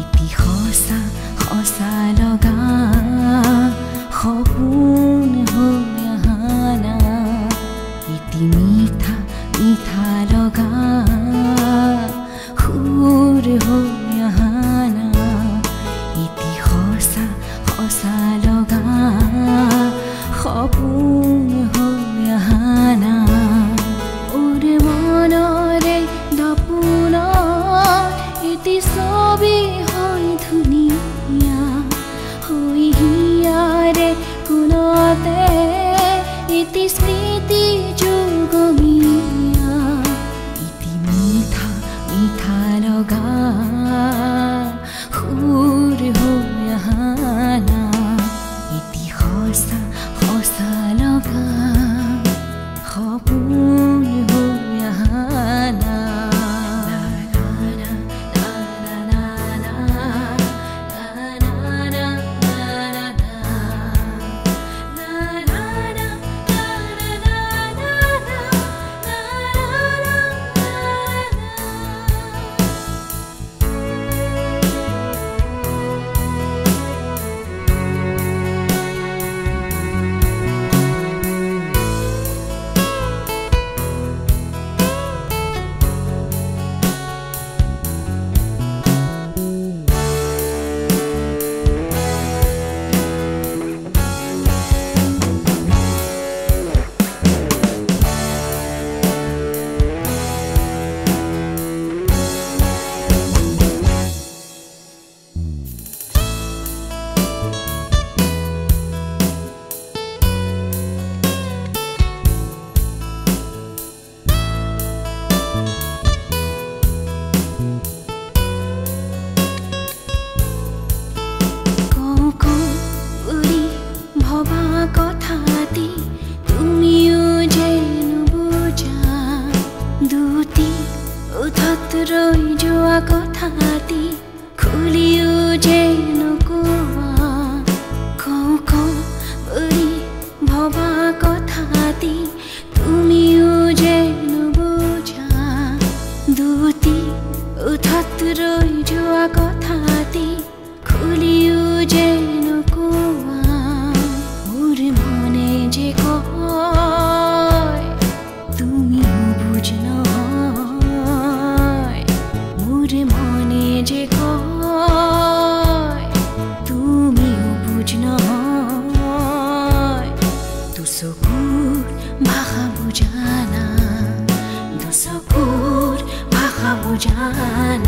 ইতি সঁচা সঁচা লগ ৰৈ যোৱা কথাতি খুলিও যে নোকোৱা কওঁ কওঁ বুলি ভবা কথাতি তুমিও যে নুবুজা দুটি উঠত ৰৈ যোৱা কথাতি খুলিও যে তোর মনে যে কয় তুমিও বুঝ নয়। তু চকুর ভাষা বুঝানা দুসকুর ভাষা বুঝানা